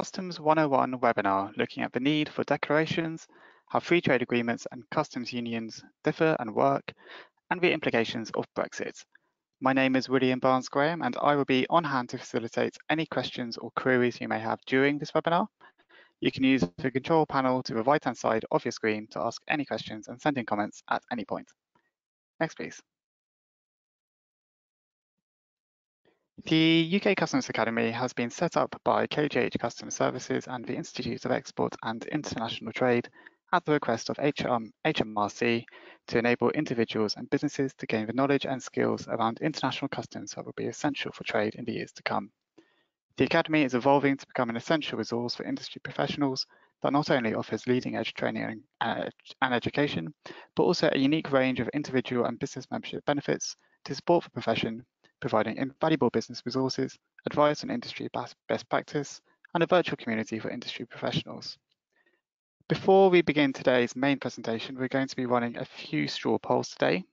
Customs 101 webinar looking at the need for declarations, how free trade agreements and customs unions differ and work, and the implications of Brexit. My name is William Barnes Graham and I will be on hand to facilitate any questions or queries you may have during this webinar. You can use the control panel to the right hand side of your screen to ask any questions and send in comments at any point. Next please. The UK Customs Academy has been set up by KGH Customs Services and the Institute of Export and International Trade at the request of HM, um, HMRC to enable individuals and businesses to gain the knowledge and skills around international customs that will be essential for trade in the years to come. The Academy is evolving to become an essential resource for industry professionals that not only offers leading edge training and, uh, and education, but also a unique range of individual and business membership benefits to support the profession providing invaluable business resources, advice on industry best practice, and a virtual community for industry professionals. Before we begin today's main presentation, we're going to be running a few straw polls today,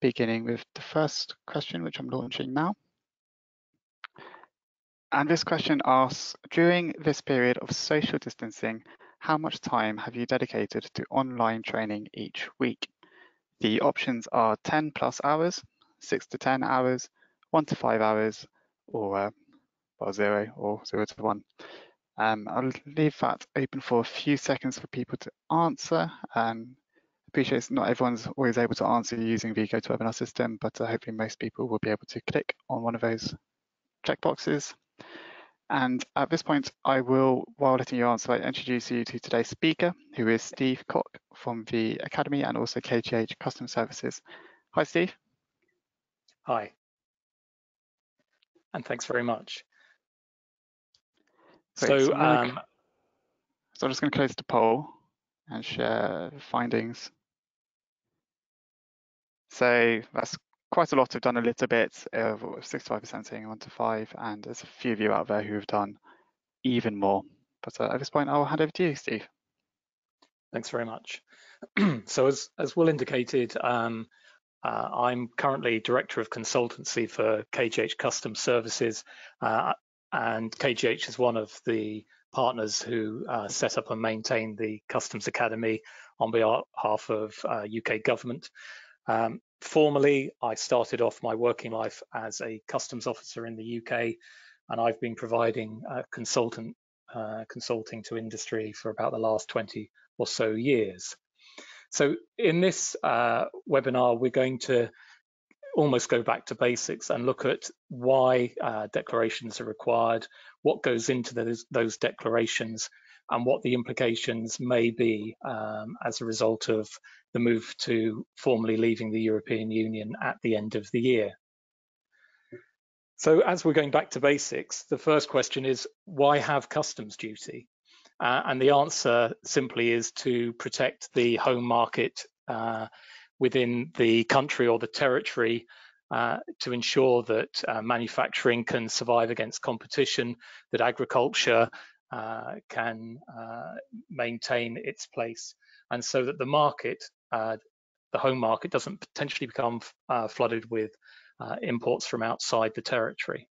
beginning with the first question, which I'm launching now. And this question asks, during this period of social distancing, how much time have you dedicated to online training each week? The options are 10 plus hours, 6 to 10 hours, one to five hours or uh, well, zero or zero to one. Um, I'll leave that open for a few seconds for people to answer. Um, appreciate not everyone's always able to answer using the GoToWebinar system, but uh, hopefully most people will be able to click on one of those checkboxes. And at this point, I will, while letting you answer, I introduce you to today's speaker, who is Steve Cock from the Academy and also KGH Customs Services. Hi, Steve. Hi and thanks very much. Great. So, so, um, so I'm just going to close the poll and share findings. So that's quite a lot have done a little bit of 65% saying one to five, and there's a few of you out there who have done even more. But uh, at this point, I'll hand over to you, Steve. Thanks very much. so as, as Will indicated, um, uh, I'm currently Director of Consultancy for KGH Customs Services, uh, and KGH is one of the partners who uh, set up and maintain the Customs Academy on behalf of UK uh, government. Um, formally, I started off my working life as a customs officer in the UK, and I've been providing uh, consultant uh, consulting to industry for about the last 20 or so years. So in this uh, webinar, we're going to almost go back to basics and look at why uh, declarations are required, what goes into those, those, declarations, and what the implications may be um, as a result of the move to formally leaving the European Union at the end of the year. So as we're going back to basics, the first question is, why have customs duty? Uh, and the answer simply is to protect the home market uh, within the country or the territory uh, to ensure that uh, manufacturing can survive against competition, that agriculture uh, can uh, maintain its place, and so that the market, the home market, doesn't potentially become flooded with imports from outside the territory.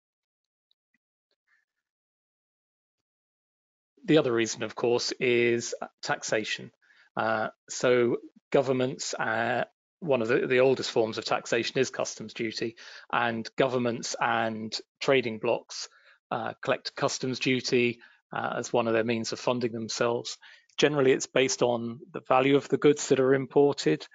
The other reason, of course, is taxation. Uh, so governments, uh, one of the, the, oldest forms of taxation is customs duty, and governments and trading blocs uh, collect customs duty uh, as one of their means of funding themselves. Generally, it's based on the value of the goods that are imported,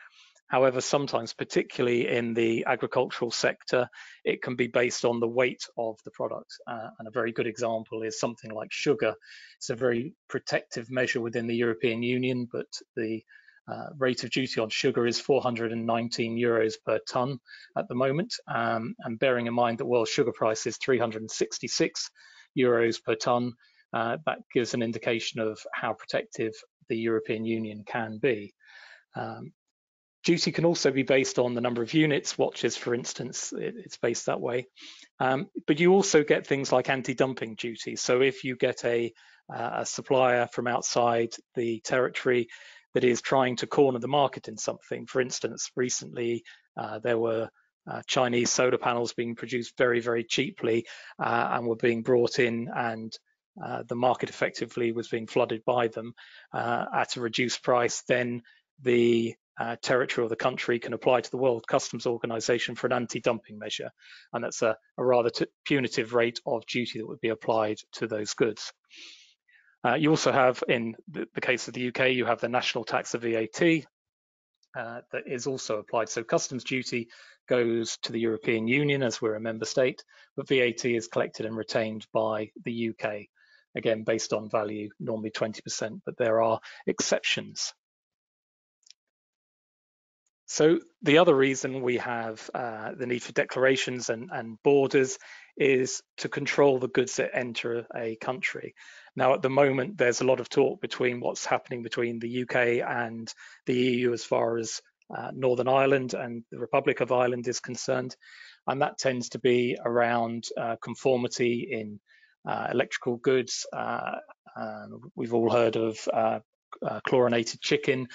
However, sometimes, particularly in the agricultural sector, it can be based on the weight of the product. Uh, and a very good example is something like sugar. It's a very protective measure within the European Union, but the uh, rate of duty on sugar is 419 euros per ton at the moment. Um, and bearing in mind that world sugar price is 366 euros per ton, uh, that gives an indication of how protective the European Union can be. Um, Duty can also be based on the number of units, watches, for instance, it, it's based that way. Um, but you also get things like anti-dumping duty. So if you get a, uh, a supplier from outside the territory that is trying to corner the market in something, for instance, recently uh, there were uh, Chinese solar panels being produced very, very cheaply uh, and were being brought in and uh, the market effectively was being flooded by them uh, at a reduced price, then the uh, territory or the country can apply to the World Customs Organization for an anti-dumping measure. And that's a, a rather punitive rate of duty that would be applied to those goods. Uh, you also have, in the, the, case of the UK, you have the national tax of VAT uh, that is also applied. So customs duty goes to the European Union as we're a member state, but VAT is collected and retained by the UK, again, based on value, normally 20%, but there are exceptions. So the other reason we have uh, the need for declarations and, and, borders is to control the goods that enter a country. Now, at the moment, there's a lot of talk between what's happening between the UK and the EU as far as uh, Northern Ireland and the Republic of Ireland is concerned. And that tends to be around uh, conformity in uh, electrical goods. Uh, we've all heard of uh, uh, chlorinated chicken,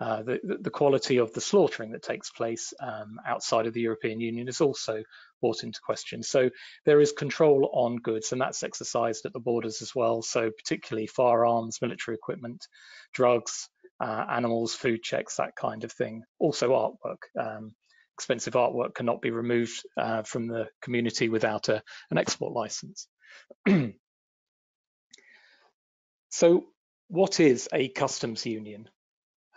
uh, the, the, quality of the slaughtering that takes place um, outside of the European Union is also brought into question. So there is control on goods and that's exercised at the borders as well. So particularly firearms, military equipment, drugs, uh, animals, food checks, that kind of thing. Also artwork. Um, expensive artwork cannot be removed uh, from the community without a, an export license. so what is a customs union?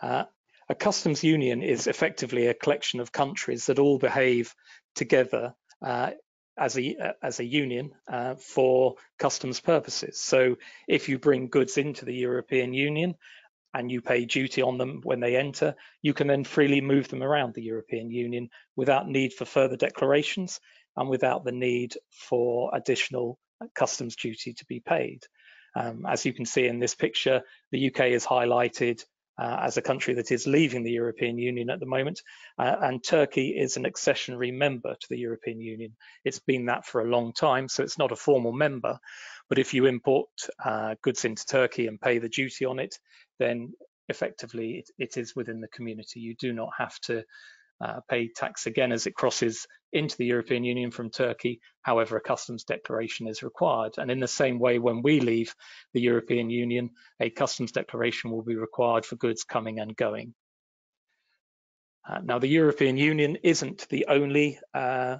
Uh, a customs union is effectively a collection of countries that all behave together uh, as a uh, as a union uh, for customs purposes. So if you bring goods into the European Union and you pay duty on them when they enter, you can then freely move them around the European Union without need for further declarations and without the need for additional customs duty to be paid. Um, as you can see in this picture, the UK is highlighted uh, as a country that is leaving the European Union at the moment, uh, and Turkey is an accessionary member to the European Union. It's been that for a long time, so it's not a formal member, but if you import uh, goods into Turkey and pay the duty on it, then effectively it, it is within the community. You do not have to uh, pay tax again as it crosses into the European Union from Turkey. However, a customs declaration is required. And in the same way, when we leave the European Union, a customs declaration will be required for goods coming and going. Uh, now, the European Union isn't the only uh,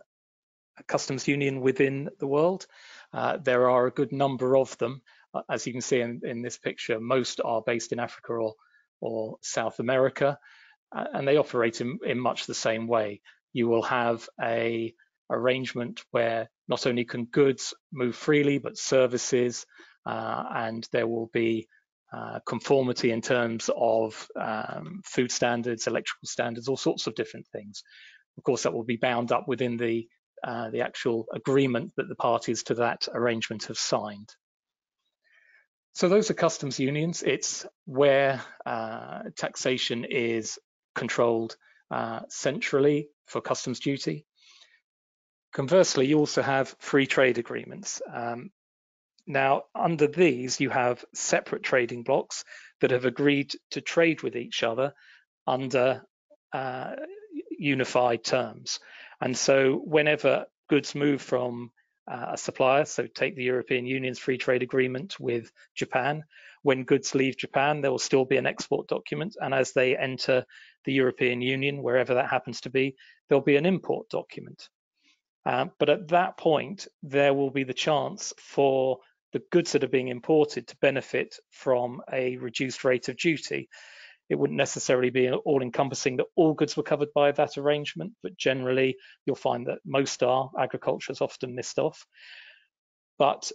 customs union within the world. Uh, there are a good number of them. Uh, as you can see in, in this picture, most are based in Africa or, or South America and they operate in, in much the same way. You will have a arrangement where not only can goods move freely, but services, uh, and there will be uh, conformity in terms of um, food standards, electrical standards, all sorts of different things. Of course, that will be bound up within the uh, the actual agreement that the parties to that arrangement have signed. So those are customs unions. It's where uh, taxation is controlled uh, centrally for customs duty. Conversely, you also have free trade agreements. Um, now, under these, you have separate trading blocs that have agreed to trade with each other under uh, unified terms. And so whenever goods move from uh, a supplier, so take the European Union's free trade agreement with Japan, when goods leave Japan, there will still be an export document. And as they enter the European Union, wherever that happens to be, there'll be an import document. Uh, but at that point, there will be the chance for the goods that are being imported to benefit from a reduced rate of duty. It wouldn't necessarily be all encompassing that all goods were covered by that arrangement, but generally you'll find that most are. Agriculture is often missed off. But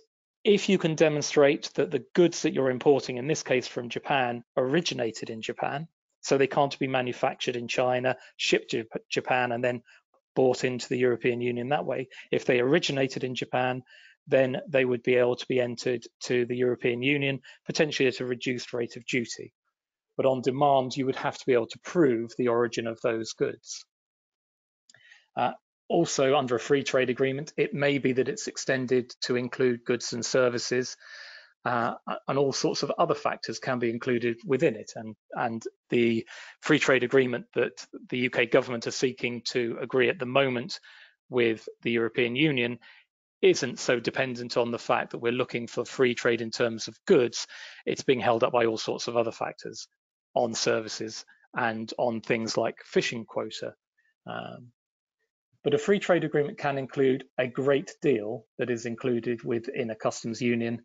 if you can demonstrate that the goods that you're importing, in this case from Japan, originated in Japan, so they can't be manufactured in China, shipped to Japan, and then bought into the European Union that way. If they originated in Japan, then they would be able to be entered to the European Union, potentially at a reduced rate of duty. But on demand, you would have to be able to prove the origin of those goods. Uh, also, under a free trade agreement, it may be that it's extended to include goods and services uh, and all sorts of other factors can be included within it. And, and the free trade agreement that the UK government are seeking to agree at the moment with the European Union isn't so dependent on the fact that we're looking for free trade in terms of goods. It's being held up by all sorts of other factors on services and on things like fishing quota. Um, but a free trade agreement can include a great deal that is included within a customs union.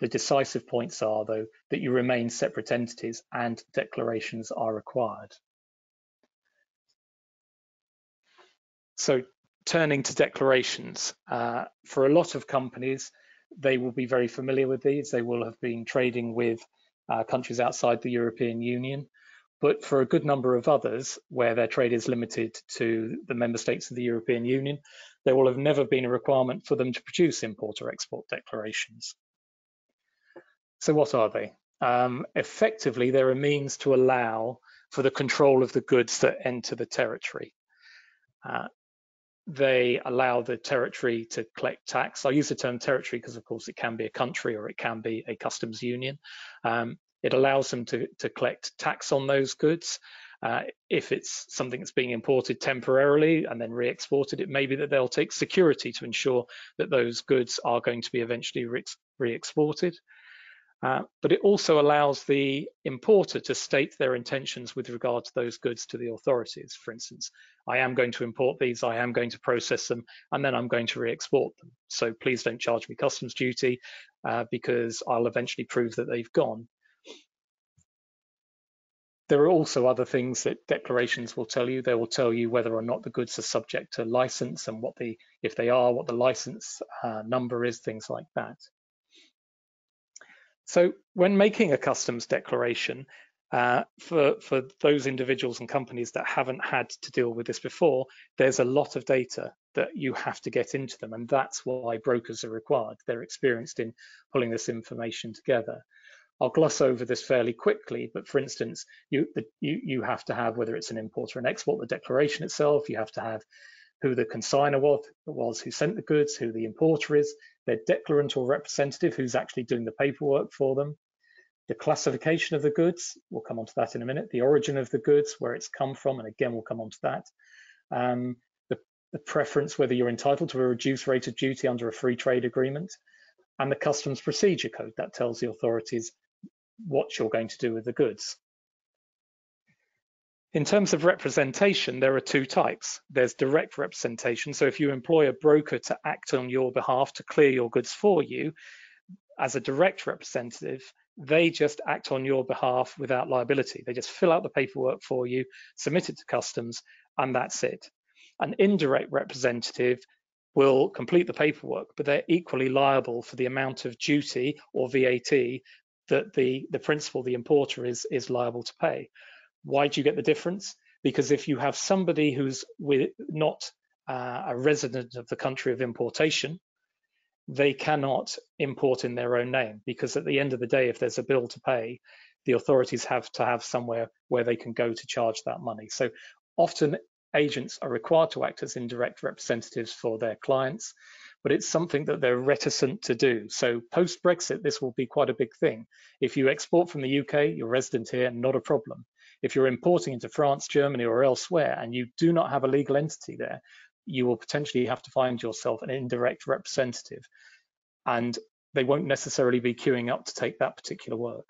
The decisive points are, though, that you remain separate entities and declarations are required. So turning to declarations, uh, for a lot of companies, they will be very familiar with these. They will have been trading with uh, countries outside the European Union. But for a good number of others, where their trade is limited to the member states of the European Union, there will have never been a requirement for them to produce import or export declarations. So what are they? Um, effectively, they're a means to allow for the control of the goods that enter the territory. Uh, they allow the territory to collect tax. I use the term territory because, of course, it can be a country or it can be a customs union. Um, it allows them to, to collect tax on those goods. Uh, if it's something that's being imported temporarily and then re-exported, it may be that they'll take security to ensure that those goods are going to be eventually re-exported. Uh, but it also allows the importer to state their intentions with regard to those goods to the authorities. For instance, I am going to import these, I am going to process them, and then I'm going to re-export them. So please don't charge me customs duty uh, because I'll eventually prove that they've gone. There are also other things that declarations will tell you. They will tell you whether or not the goods are subject to license and what the, if they are, what the license uh, number is, things like that. So when making a customs declaration, uh, for, for those individuals and companies that haven't had to deal with this before, there's a lot of data that you have to get into them. And that's why brokers are required. They're experienced in pulling this information together. I'll gloss over this fairly quickly, but for instance, you, you, you have to have, whether it's an import or an export, the declaration itself, you have to have who the consigner was, was who sent the goods, who the importer is, their declarant or representative who's actually doing the paperwork for them, the classification of the goods, we'll come on to that in a minute, the origin of the goods, where it's come from, and again, we'll come on to that, um, the, the preference, whether you're entitled to a reduced rate of duty under a free trade agreement, and the customs procedure code that tells the authorities what you're going to do with the goods. In terms of representation, there are two types. There's direct representation. So if you employ a broker to act on your behalf to clear your goods for you, as a direct representative, they just act on your behalf without liability. They just fill out the paperwork for you, submit it to customs, and that's it. An indirect representative will complete the paperwork, but they're equally liable for the amount of duty or VAT that the, the principal, the importer, is, is liable to pay. Why do you get the difference? Because if you have somebody who's with, not uh, a resident of the country of importation, they cannot import in their own name because at the end of the day, if there's a bill to pay, the authorities have to have somewhere where they can go to charge that money. So often agents are required to act as indirect representatives for their clients, but it's something that they're reticent to do. So post Brexit, this will be quite a big thing. If you export from the UK, you're resident here, not a problem. If you're importing into France, Germany, or elsewhere, and you do not have a legal entity there, you will potentially have to find yourself an indirect representative. And they won't necessarily be queuing up to take that particular work.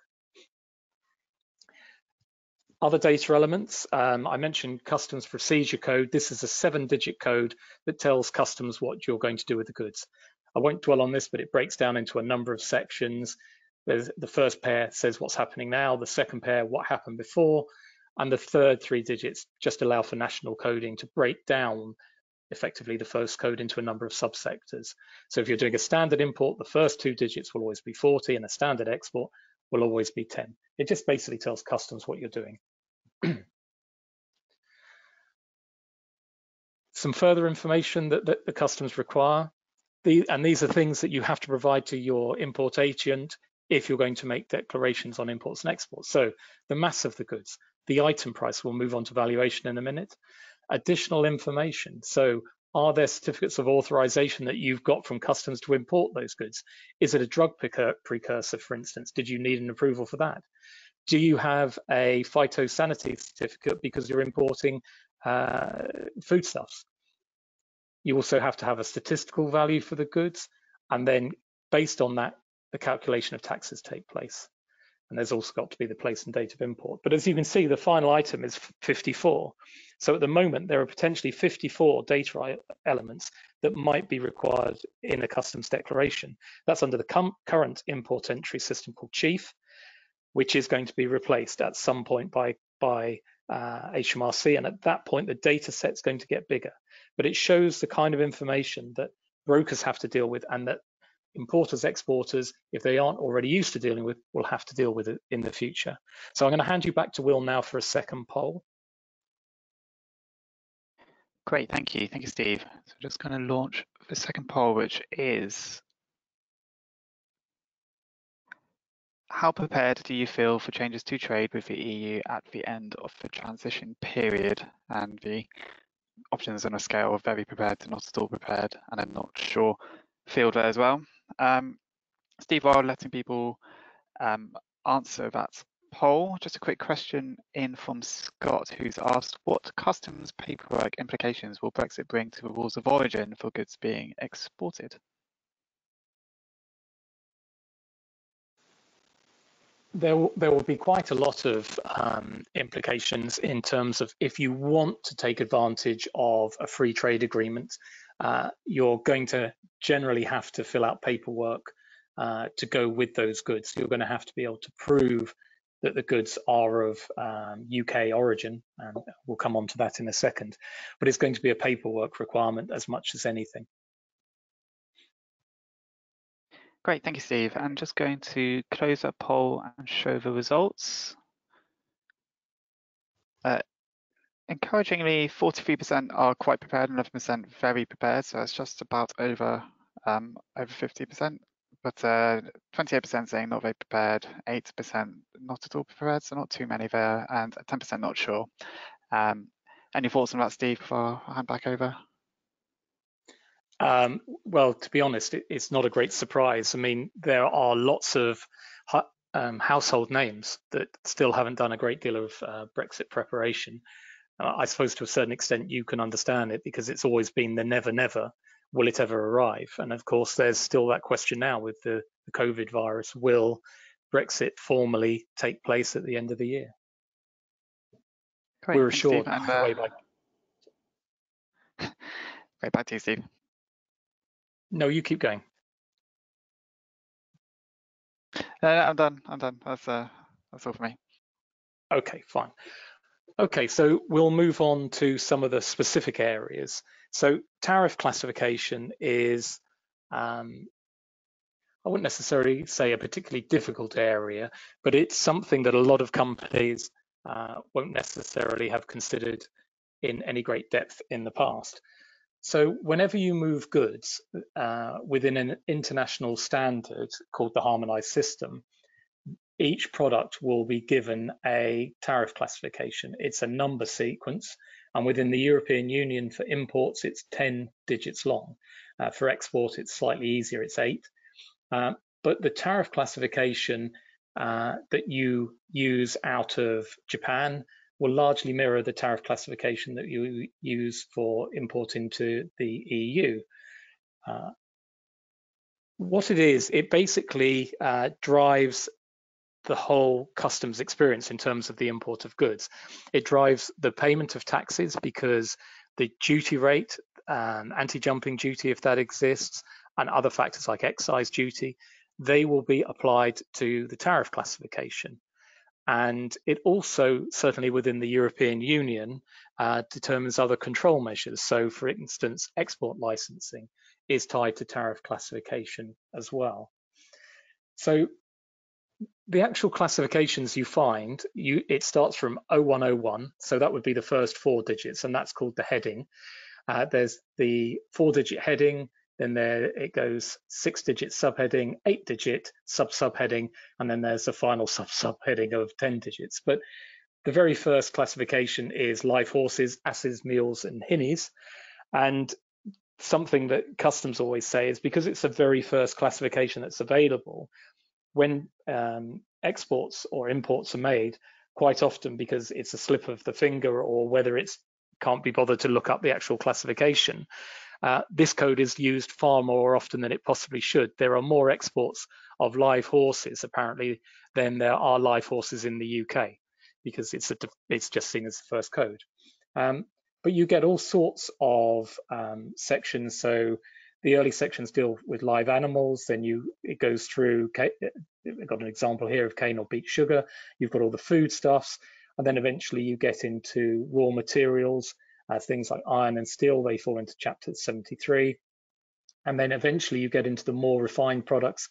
Other data elements, um, I mentioned customs procedure code. This is a seven digit code that tells customs what you're going to do with the goods. I won't dwell on this, but it breaks down into a number of sections. There's, the first pair says what's happening now, the second pair, what happened before, and the third three digits just allow for national coding to break down effectively the first code into a number of subsectors. So if you're doing a standard import, the first two digits will always be 40 and a standard export will always be 10. It just basically tells customs what you're doing. Some further information that, that the customs require. The, and these are things that you have to provide to your import agent if you're going to make declarations on imports and exports. So the mass of the goods, the item price, we'll move on to valuation in a minute. Additional information. So are there certificates of authorization that you've got from customs to import those goods? Is it a drug precursor, for instance? Did you need an approval for that? Do you have a phytosanitary certificate because you're importing uh, foodstuffs? You also have to have a statistical value for the goods, and then based on that, the calculation of taxes take place. And there's also got to be the place and date of import. But as you can see, the final item is 54. So at the moment, there are potentially 54 data elements that might be required in a customs declaration. That's under the current import entry system called Chief, which is going to be replaced at some point by, by uh, HMRC. And at that point, the data set's going to get bigger. But it shows the kind of information that brokers have to deal with and that importers, exporters, if they aren't already used to dealing with, will have to deal with it in the future. So I'm going to hand you back to Will now for a second poll. Great, thank you. Thank you, Steve. So just going to launch the second poll, which is how prepared do you feel for changes to trade with the EU at the end of the transition period? And the options on a scale of very prepared to not at all prepared, and I'm not sure field there as well. Um, Steve, while letting people um, answer that poll, just a quick question in from Scott, who's asked, what customs paperwork implications will Brexit bring to the rules of origin for goods being exported? There, there will be quite a lot of um, implications in terms of if you want to take advantage of a free trade agreement, uh, you're going to generally have to fill out paperwork uh, to go with those goods. You're going to have to be able to prove that the goods are of um, UK origin, and we'll come on to that in a second. But it's going to be a paperwork requirement as much as anything. Great, thank you, Steve. I'm just going to close that poll and show the results. Uh, encouragingly, 43% are quite prepared and 11% very prepared. So it's just about over um, over 50%. But 28% uh, saying not very prepared, 8% not at all prepared, so not too many there, and 10% not sure. Um, any thoughts on that, Steve, before I hand back over? Um, well, to be honest, it, it's not a great surprise. I mean, there are lots of um, household names that still haven't done a great deal of uh, Brexit preparation. Uh, I suppose to a certain extent you can understand it because it's always been the never, never. Will it ever arrive? And of course, there's still that question now with the, the COVID virus. Will Brexit formally take place at the end of the year? Great, We're assured. Steve, uh, way back. right back to you, Steve. No, you keep going. Uh, I'm done. I'm done. That's uh, that's all for me. Okay, fine. Okay, so we'll move on to some of the specific areas. So tariff classification is, um, I wouldn't necessarily say a particularly difficult area, but it's something that a lot of companies uh, won't necessarily have considered in any great depth in the past. So whenever you move goods uh, within an international standard called the harmonized system, each product will be given a tariff classification. It's a number sequence, and within the European Union for imports, it's 10 digits long. Uh, for export, it's slightly easier, it's eight. Uh, but the tariff classification uh, that you use out of Japan will largely mirror the tariff classification that you use for importing to the EU. Uh, what it is, it basically uh, drives the whole customs experience in terms of the import of goods. It drives the payment of taxes because the duty rate, um, anti-dumping duty if that exists, and other factors like excise duty, they will be applied to the tariff classification. And it also, certainly within the European Union, uh, determines other control measures. So for instance, export licensing is tied to tariff classification as well. So the actual classifications you find, you it starts from 0101, so that would be the first four digits, and that's called the heading. Uh, there's the four-digit heading, then there it goes six-digit subheading, eight-digit sub-subheading, and then there's a final sub-subheading of 10 digits. But the very first classification is live horses, asses, mules, and hinnies. And something that customs always say is because it's the very first classification that's available, when um, exports or imports are made, quite often because it's a slip of the finger or whether it's can't be bothered to look up the actual classification, uh, this code is used far more often than it possibly should. There are more exports of live horses apparently than there are live horses in the UK because it's a, it's just seen as the first code. Um, but you get all sorts of um, sections. So the early sections deal with live animals. Then you it goes through. I've got an example here of cane or beet sugar. You've got all the foodstuffs, and then eventually you get into raw materials, uh, things like iron and steel. They fall into chapter 73, and then eventually you get into the more refined products.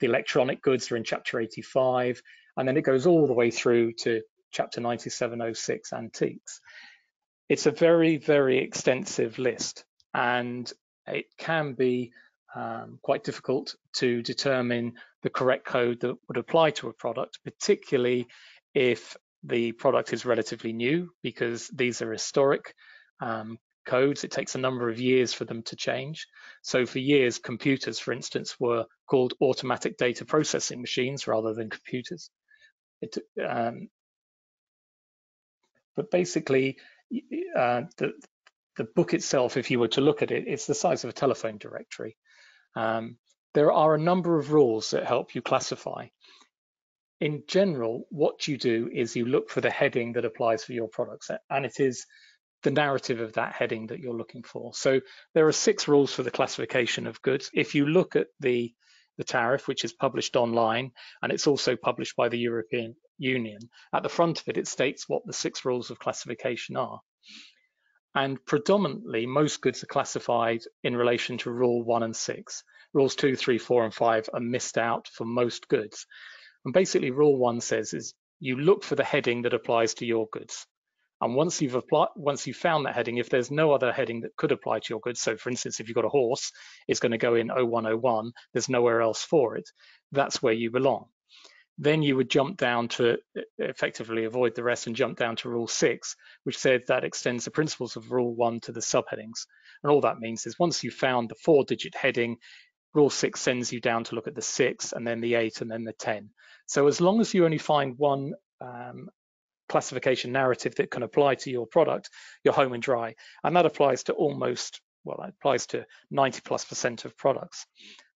The electronic goods are in chapter 85, and then it goes all the way through to chapter 9706 antiques. It's a very, very extensive list, and it can be um, quite difficult to determine the correct code that would apply to a product, particularly if the product is relatively new, because these are historic um, codes. It takes a number of years for them to change. So for years, computers, for instance, were called automatic data processing machines rather than computers. It, um, but basically, uh, the, the book itself, if you were to look at it, it's the size of a telephone directory. Um, there are a number of rules that help you classify. In general, what you do is you look for the heading that applies for your products, and it is the narrative of that heading that you're looking for. So there are six rules for the classification of goods. If you look at the, the tariff, which is published online, and it's also published by the European Union, at the front of it, it states what the six rules of classification are. And predominantly, most goods are classified in relation to rule one and six. Rules two, three, four, and five are missed out for most goods. And basically, rule one says is you look for the heading that applies to your goods. And once you've applied, once you've found that heading, if there's no other heading that could apply to your goods, so for instance, if you've got a horse, it's going to go in 0101, there's nowhere else for it, that's where you belong. Then you would jump down to effectively avoid the rest and jump down to rule six, which said that extends the principles of rule one to the subheadings. And all that means is once you've found the four digit heading, rule six sends you down to look at the six and then the eight and then the 10. So as long as you only find one um, classification narrative that can apply to your product, you're home and dry. And that applies to almost, well, that applies to 90 plus percent of products.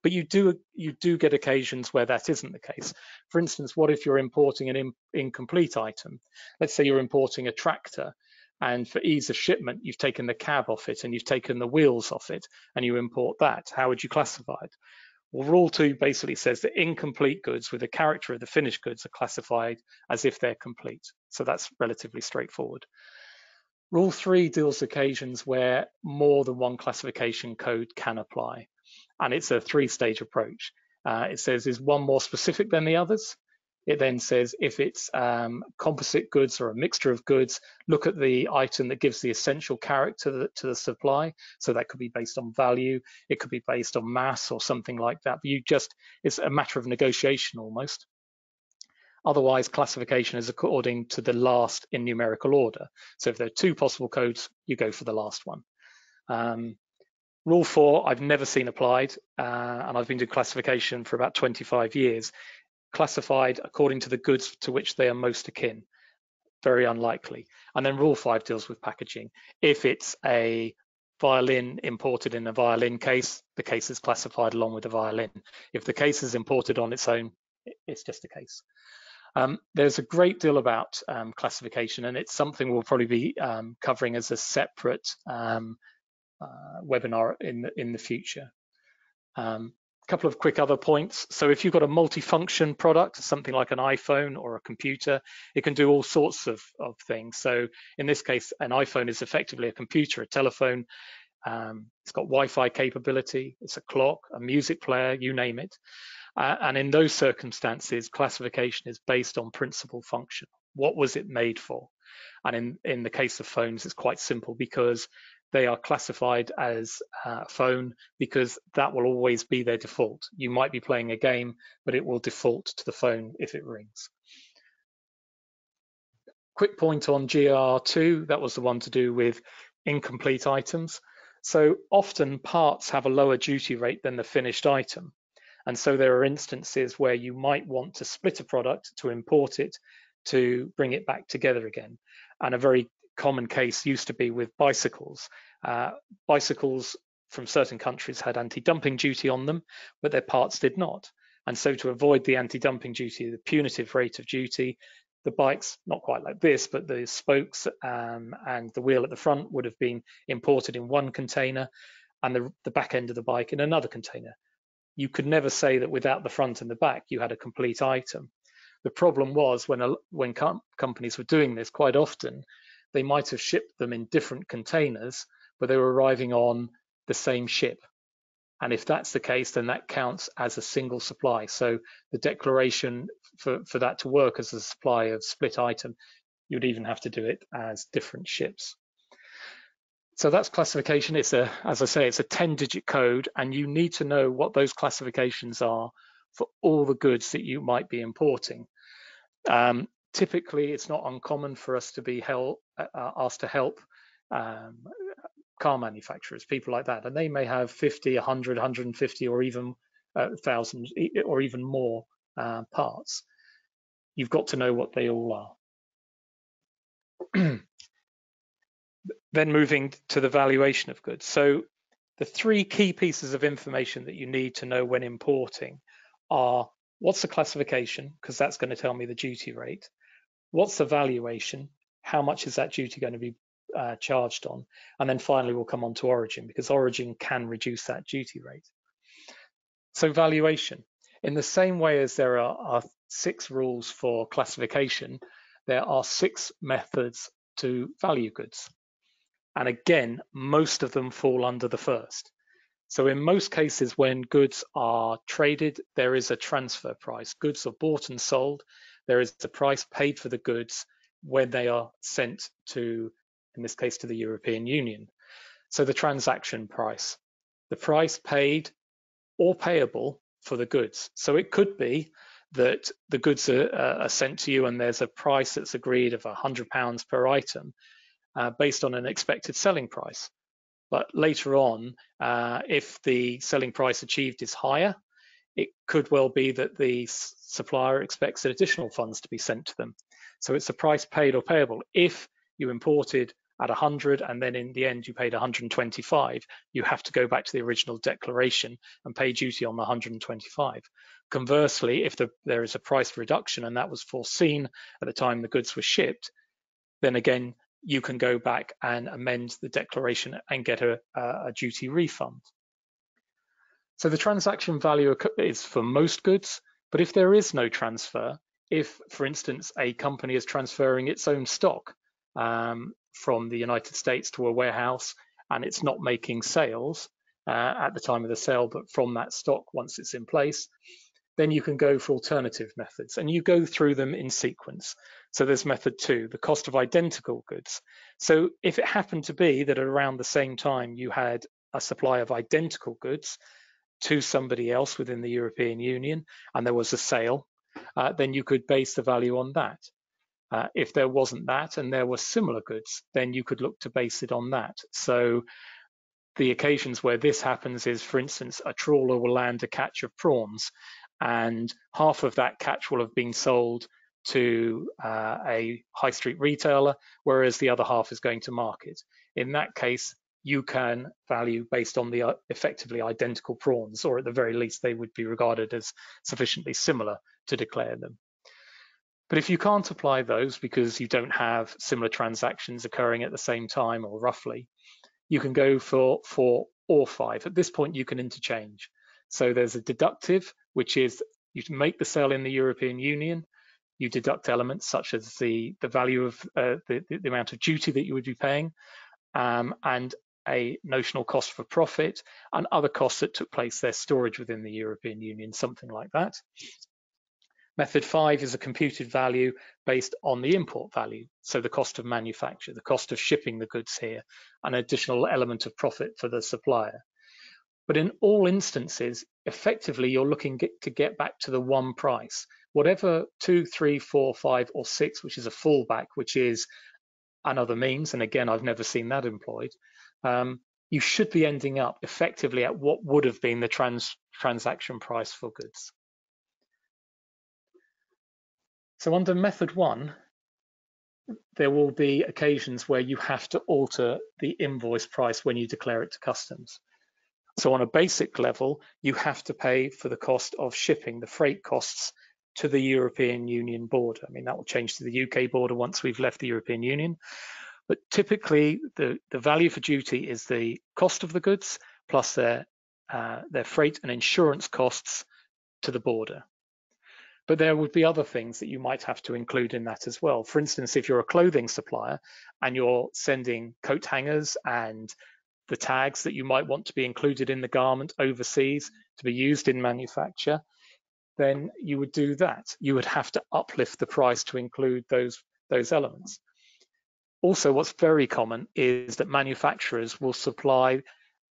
But you do you do get occasions where that isn't the case. For instance, what if you're importing an in, incomplete item? Let's say you're importing a tractor, and for ease of shipment, you've taken the cab off it and you've taken the wheels off it, and you import that. How would you classify it? Well, Rule 2 basically says that incomplete goods with the character of the finished goods are classified as if they're complete. So that's relatively straightforward. Rule 3 deals occasions where more than one classification code can apply and it's a three-stage approach. Uh, it says is one more specific than the others. It then says if it's um, composite goods or a mixture of goods, look at the item that gives the essential character to the, to the supply. So that could be based on value, it could be based on mass or something like that. But you just, it's a matter of negotiation almost. Otherwise, classification is according to the last in numerical order. So if there are two possible codes, you go for the last one. Um, Rule four, I've never seen applied, uh, and I've been doing classification for about 25 years. Classified according to the goods to which they are most akin. Very unlikely. And then rule five deals with packaging. If it's a violin imported in a violin case, the case is classified along with the violin. If the case is imported on its own, it's just a case. Um, there's a great deal about um, classification, and it's something we'll probably be um, covering as a separate um, uh, webinar in the, in the future. Couple of quick other points. So if you've got a multifunction product, something like an iPhone or a computer, it can do all sorts of, of things. So in this case, an iPhone is effectively a computer, a telephone. Um, it's got Wi-Fi capability, it's a clock, a music player, you name it. Uh, and in those circumstances, classification is based on principal function. What was it made for? And in, in the case of phones, it's quite simple because they are classified as a phone because that will always be their default. You might be playing a game, but it will default to the phone if it rings. Quick point on GR2, that was the one to do with incomplete items. So often parts have a lower duty rate than the finished item. And so there are instances where you might want to split a product to import it to bring it back together again. And a very common case used to be with bicycles. Uh, bicycles from certain countries had anti-dumping duty on them, but their parts did not. And so to avoid the anti-dumping duty, the punitive rate of duty, the bikes, not quite like this, but the spokes um, and the wheel at the front would have been imported in one container and the, the back end of the bike in another container. You could never say that without the front and the back, you had a complete item. The problem was when, when com companies were doing this quite often, they might have shipped them in different containers, but they were arriving on the same ship. And if that's the case, then that counts as a single supply. So the declaration for, for that to work as a supply of split item, you'd even have to do it as different ships. So that's classification. It's a, as I say, it's a 10 digit code and you need to know what those classifications are for all the goods that you might be importing. Um, typically, it's not uncommon for us to be held, uh, asked to help um, car manufacturers, people like that, and they may have 50, 100, 150, or even uh, thousands, or even more uh, parts. You've got to know what they all are. then moving to the valuation of goods. So the three key pieces of information that you need to know when importing are what's the classification, because that's going to tell me the duty rate. What's the valuation? How much is that duty going to be uh, charged on. And then finally, we'll come on to origin because origin can reduce that duty rate. So valuation. In the same way as there are, are six rules for classification, there are six methods to value goods. And again, most of them fall under the first. So in most cases, when goods are traded, there is a transfer price. Goods are bought and sold. There is a price paid for the goods when they are sent to in this case to the European Union. So the transaction price, the price paid or payable for the goods. So it could be that the goods are, uh, are sent to you and there's a price that's agreed of £100 per item uh, based on an expected selling price. But later on, uh, if the selling price achieved is higher, it could well be that the supplier expects additional funds to be sent to them. So it's a price paid or payable. If you imported at 100 and then in the end you paid 125, you have to go back to the original declaration and pay duty on the 125. Conversely, if the, there is a price reduction and that was foreseen at the time the goods were shipped, then again, you can go back and amend the declaration and get a, a duty refund. So the transaction value is for most goods, but if there is no transfer, if, for instance, a company is transferring its own stock, um, from the United States to a warehouse and it's not making sales uh, at the time of the sale, but from that stock once it's in place, then you can go for alternative methods and you go through them in sequence. So there's method two, the cost of identical goods. So if it happened to be that around the same time you had a supply of identical goods to somebody else within the European Union and there was a sale, uh, then you could base the value on that. Uh, if there wasn't that and there were similar goods, then you could look to base it on that. So the occasions where this happens is, for instance, a trawler will land a catch of prawns and half of that catch will have been sold to uh, a high street retailer, whereas the other half is going to market. In that case, you can value based on the uh, effectively identical prawns, or at the very least, they would be regarded as sufficiently similar to declare them. But if you can't apply those because you don't have similar transactions occurring at the same time or roughly, you can go for four or five. At this point, you can interchange. So there's a deductive, which is you make the sale in the European Union, you deduct elements such as the, the value of uh, the, the amount of duty that you would be paying um, and a notional cost for profit and other costs that took place their storage within the European Union, something like that. Method five is a computed value based on the import value. So the cost of manufacture, the cost of shipping the goods here, an additional element of profit for the supplier. But in all instances, effectively, you're looking to get back to the one price. Whatever two, three, four, five, or six, which is a fallback, which is another means, and again, I've never seen that employed, um, you should be ending up effectively at what would have been the trans transaction price for goods. So under method one, there will be occasions where you have to alter the invoice price when you declare it to customs. So on a basic level, you have to pay for the cost of shipping, the freight costs to the European Union border. I mean, that will change to the UK border once we've left the European Union. But typically, the, the value for duty is the cost of the goods plus their, uh, their freight and insurance costs to the border. But there would be other things that you might have to include in that as well. For instance, if you're a clothing supplier and you're sending coat hangers and the tags that you might want to be included in the garment overseas to be used in manufacture, then you would do that. You would have to uplift the price to include those, those elements. Also, what's very common is that manufacturers will supply,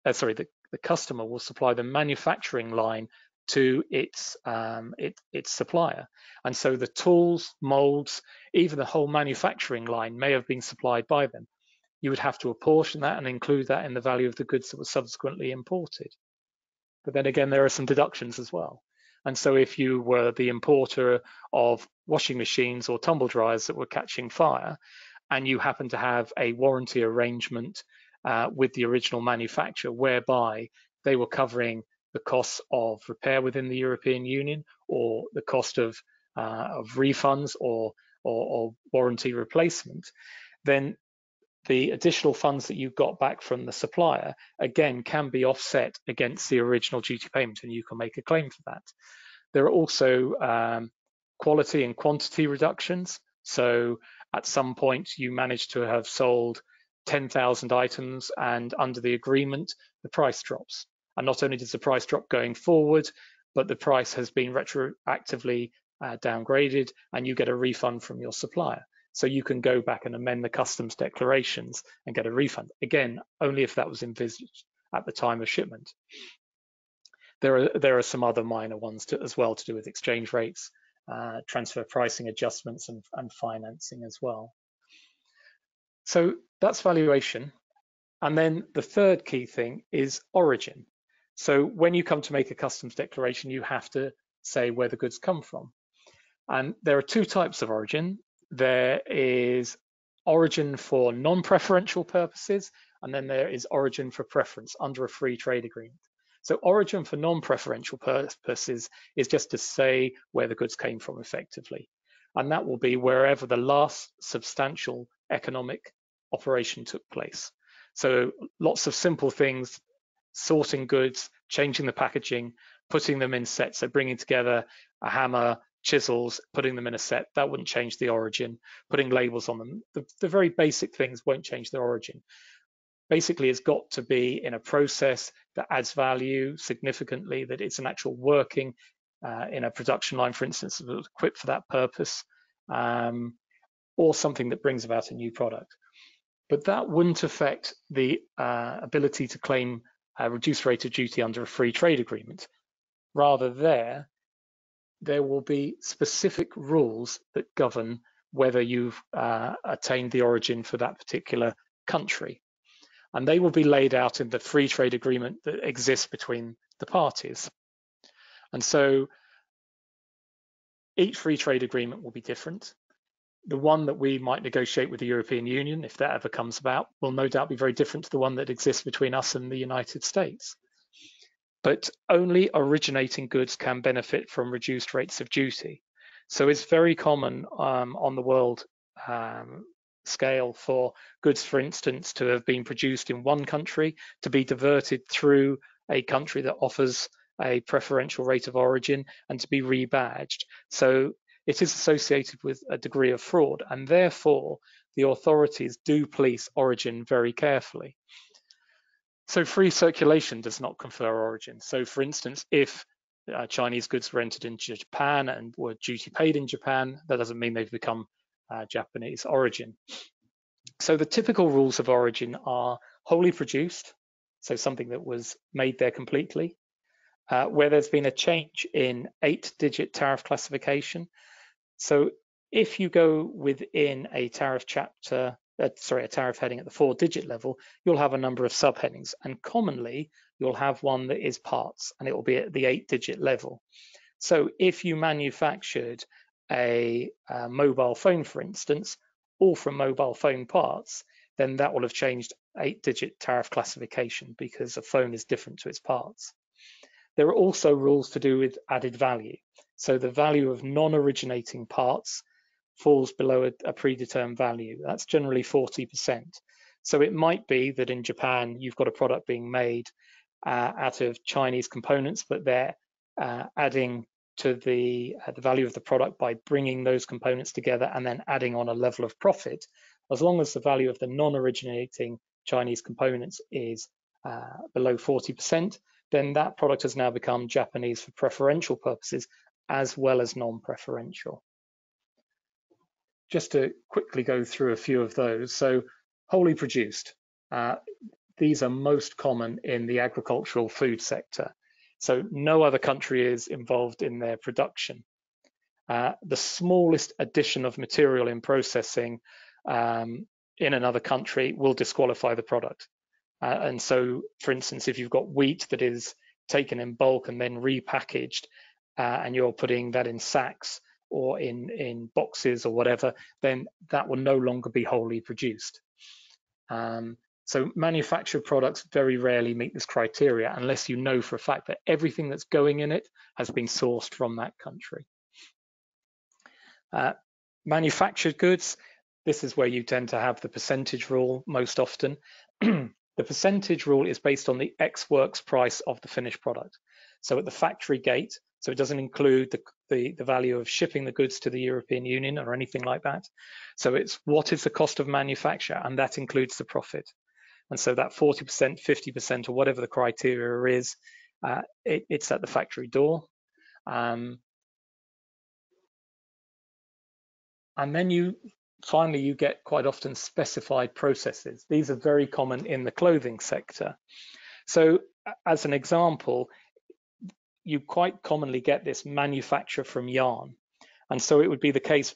uh, sorry, the, the customer will supply the manufacturing line to its um, it, its supplier. And so the tools, molds, even the whole manufacturing line may have been supplied by them you would have to apportion that and include that in the value of the goods that were subsequently imported. But then again, there are some deductions as well. And so if you were the importer of washing machines or tumble dryers that were catching fire, and you happen to have a warranty arrangement uh, with the original manufacturer whereby they were covering the costs of repair within the European Union or the cost of, uh, of refunds or, or, or warranty replacement, then the additional funds that you got back from the supplier, again, can be offset against the original duty payment and you can make a claim for that. There are also um, quality and quantity reductions. So at some point you manage to have sold 10,000 items and under the agreement, the price drops. And not only does the price drop going forward, but the price has been retroactively uh, downgraded and you get a refund from your supplier. So you can go back and amend the customs declarations and get a refund. Again, only if that was envisaged at the time of shipment. There are, there are some other minor ones to, as well to do with exchange rates, uh, transfer pricing adjustments and, and financing as well. So that's valuation. And then the third key thing is origin. So when you come to make a customs declaration, you have to say where the goods come from. And there are two types of origin there is origin for non-preferential purposes, and then there is origin for preference under a free trade agreement. So origin for non-preferential purposes is just to say where the goods came from effectively. And that will be wherever the last substantial economic operation took place. So lots of simple things, sorting goods, changing the packaging, putting them in sets, so bringing together a hammer, chisels, putting them in a set, that wouldn't change the origin. Putting labels on them, the, the very basic things won't change their origin. Basically, it's got to be in a process that adds value significantly, that it's an actual working uh, in a production line, for instance, equipped for that purpose, um, or something that brings about a new product. But that wouldn't affect the uh, ability to claim a reduced rate of duty under a free trade agreement. Rather there, there will be specific rules that govern whether you've uh, attained the origin for that particular country. And they will be laid out in the free trade agreement that exists between the parties. And so each free trade agreement will be different. The one that we might negotiate with the European Union, if that ever comes about, will no doubt be very different to the one that exists between us and the United States but only originating goods can benefit from reduced rates of duty. So it's very common um, on the world um, scale for goods, for instance, to have been produced in one country to be diverted through a country that offers a preferential rate of origin and to be rebadged. So it is associated with a degree of fraud and therefore the authorities do police origin very carefully. So free circulation does not confer origin. So for instance, if uh, Chinese goods were entered into Japan and were duty paid in Japan, that doesn't mean they've become Japanese origin. So the typical rules of origin are wholly produced, so something that was made there completely, uh, where there's been a change in eight digit tariff classification. So if you go within a tariff chapter uh, sorry, a tariff heading at the four digit level, you'll have a number of subheadings. And commonly, you'll have one that is parts and it will be at the eight digit level. So if you manufactured a, a mobile phone, for instance, all from mobile phone parts, then that will have changed eight digit tariff classification because a phone is different to its parts. There are also rules to do with added value. So the value of non-originating parts falls below a, a, predetermined value. That's generally 40%. So it might be that in Japan, you've got a product being made uh, out of Chinese components, but they're uh, adding to the, uh, the value of the product by bringing those components together and then adding on a level of profit. As long as the value of the non-originating Chinese components is uh, below 40%, then that product has now become Japanese for preferential purposes as well as non-preferential. Just to quickly go through a few of those. So wholly produced. Uh, these are most common in the agricultural food sector. So no other country is involved in their production. Uh, the smallest addition of material in processing um, in another country will disqualify the product. Uh, and so, for instance, if you've got wheat that is taken in bulk and then repackaged, uh, and you're putting that in sacks or in, in boxes or whatever, then that will no longer be wholly produced. Um, so manufactured products very rarely meet this criteria unless you know for a fact that everything that's going in it has been sourced from that country. Uh, manufactured goods, this is where you tend to have the percentage rule most often. the percentage rule is based on the ex works price of the finished product. So at the factory gate, so it doesn't include the, the, the, value of shipping the goods to the European Union or anything like that. So it's what is the cost of manufacture, and that includes the profit. And so that 40%, 50%, or whatever the criteria is, uh, it, it's at the factory door. Um, and then you finally you get quite often specified processes. These are very common in the clothing sector. So as an example, you quite commonly get this manufacture from yarn. And so it would be the case,